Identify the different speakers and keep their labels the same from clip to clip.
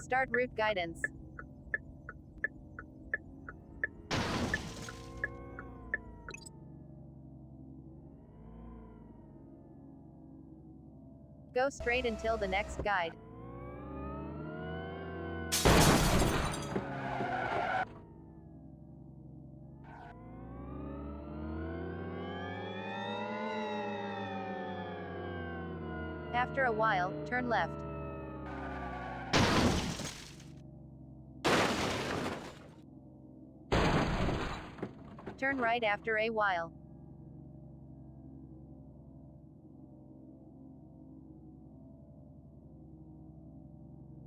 Speaker 1: Start route guidance. Go straight until the next guide. After a while, turn left. Turn right after a while.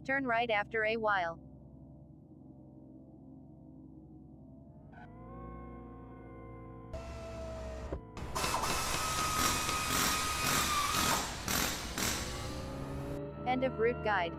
Speaker 1: Turn right after a while. End of route guide.